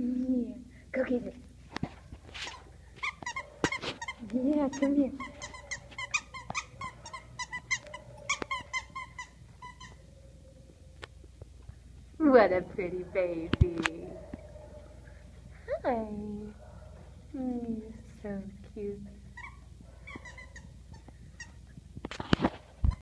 Yeah, go get it. Yeah, come here. What a pretty baby. Hi. Mm, you're so cute.